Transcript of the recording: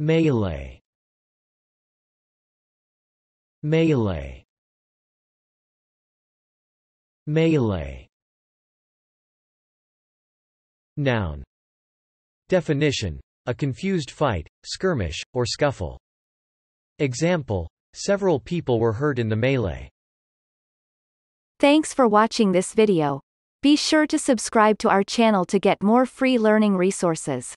Melee Melee Melee Noun Definition. A confused fight, skirmish, or scuffle. Example. Several people were hurt in the melee. Thanks for watching this video. Be sure to subscribe to our channel to get more free learning resources.